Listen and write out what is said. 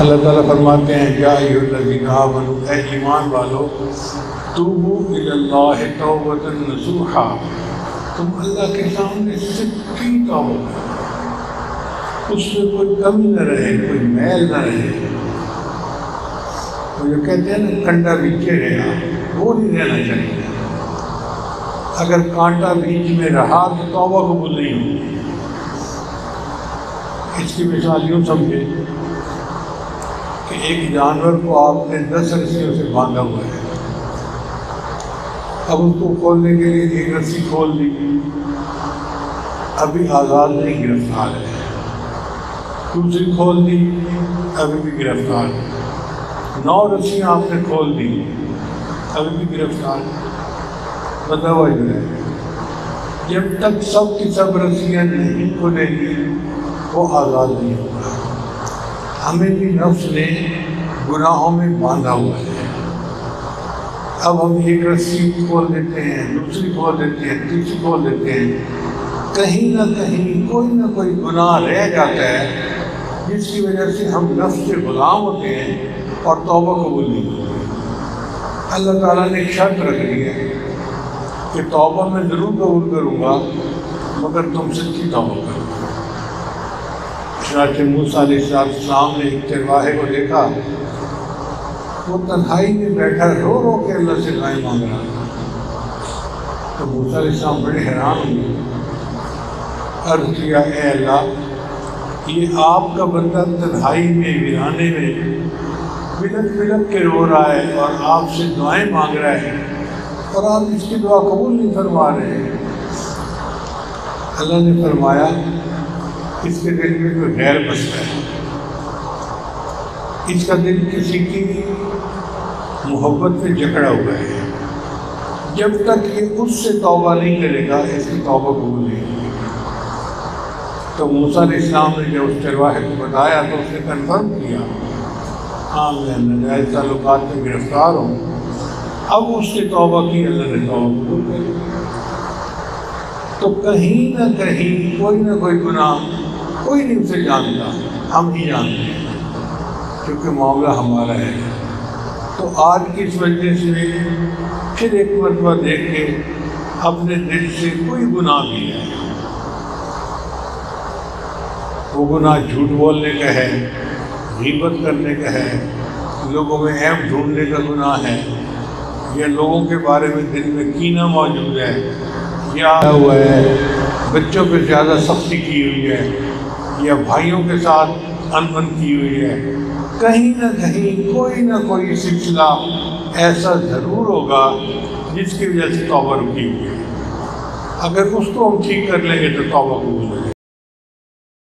अल्लाह ताला फरमाते हैं, या अय्युहल्लज़ीना आमनू ऐ ईमान वालो, तूबू इलल्लाहि तौबतन नसूहा तुम अल्लाह के सामने सच्ची तौबा करो कोई कमी न रहे, कोई मैल न रहे। वो जो कहते हैं ना, कंडा बीचे गया वो नहीं रहना चाहिए। अगर कांटा बीच में रहा तो तौबा कबूल नहीं होगी। इसकी मिसाल यूँ समझे कि एक जानवर को आपने दस रस्सियों से बांधा हुआ है। अब उसको खोलने के लिए एक रस्सी खोल दी। अभी आज़ाद नहीं, गिरफ़्तार है। दूसरी खोल दी, अभी भी गिरफ़्तार है। नौ रस्सियाँ आपने खोल दी, अभी भी गिरफ़्तार बताओ इधर जब तक सब की सब रस्सियाँ नहीं खोलेंगी, वो आज़ाद नहीं होगा। हमें भी नफ्स ने गुनाहों में बांधा हुआ है। अब हम एक रस्सी खोल देते हैं, दूसरी खोल देते हैं, तीसरी खोल देते हैं। कहीं ना कहीं कोई ना कोई गुनाह रह जाता है, जिसकी वजह से हम नफ्स के गुलाम होते हैं और तौबा कबूल नहीं होती अल्लाह ताला ने शर्त रख दी है कि तौबा मैं ज़रूर कबूल करूँगा, मगर तुम सच्ची तौबा करो। चनाचे मूसा सलाम ने चरवाहे को देखा वो तन्हाई में बैठा रो रो के अल्लाह से दुआएँ मांग रहा था। तो मूसा बड़े हैरान हुए अर्ज़ किया, ए अल्लाह, ये आपका बंदा तन्हाई में, वीराने में बिलक बिलक के रो रहा है और आपसे दुआएँ मांग रहा है। और आप इसकी दुआ कबूल नहीं फरमा रहे। अल्लाह ने फरमाया, इसके दिल में कोई गैर बसता है। इसका दिल किसी की मोहब्बत में जकड़ा हुआ है। जब तक ये उससे तौबा नहीं करेगा, इसकी तौबा कबूल नहीं तो मूसा इस्लाम ने जब उस चरवाहे को बताया तो उसने कन्फर्म किया हाँ मैं नजायज ताल्लुकात में गिरफ़्तार हूँ। अब उसने तौबा की अल्लाह ने तो कहीं ना कहीं कोई ना कोई गुनाह, कोई नहीं उसे जानता, हम ही जानते हैं, क्योंकि मामला हमारा है। तो आज की इस वजह से फिर एक मरतबा देख के अपने दिल से कोई गुनाह किया है। वो गुनाह झूठ बोलने का है, गीबत करने का है, लोगों में ऐम ढूँढने का गुनाह है। या लोगों के बारे में दिल में कीना मौजूद है। या हुआ है? बच्चों पे ज़्यादा सख्ती की हुई है या भाइयों के साथ अनबन की हुई है? कहीं ना कहीं कोई ना कोई सिलसिला ऐसा ज़रूर होगा जिसकी वजह से तोबा रुकी हुई है। अगर उसको हम ठीक कर लेंगे तो तोबा कबूल हो